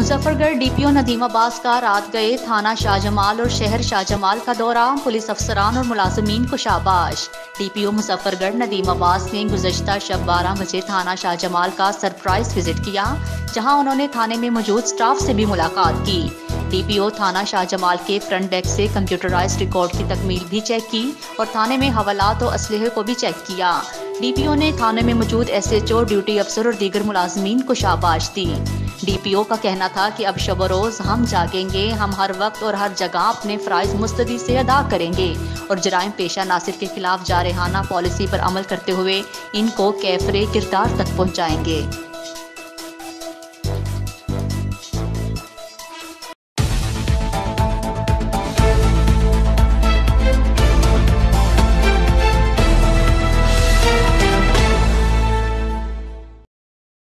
Muzaffargarh DPO Nadeem Abbas का रात गए थाना शाहजमाल और शहर शाहजमाल का दौरा पुलिस अफसरान और मुलाजमीन को शाबाश। डीपीओ मुजफ्फरगढ़ नदीम अब्बास ने गुजशत शब बारह बजे थाना शाहजमाल का सरप्राइज़ विज़िट किया, जहाँ उन्होंने थाने में मौजूद स्टाफ से भी मुलाकात की। डीपीओ थाना शाहजमाल के फ्रंट डेस्क से कंप्यूटराइज रिकॉर्ड की तकमील भी चेक की और थाने में हवालात और असलहे को भी चेक किया। डीपीओ ने थाने में मौजूद एसएचओ ड्यूटी अफसर और दीगर मुलाजमीन को शाबाश दी। डीपीओ का कहना था कि अब शब रोज हम जागेंगे, हम हर वक्त और हर जगह अपने फ़राइज मुस्तदी से अदा करेंगे और जराइम पेशा नासिर के खिलाफ जारहाना पॉलिसी पर अमल करते हुए इनको कैफरे किरदार तक पहुँचाएँगे।